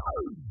Oh!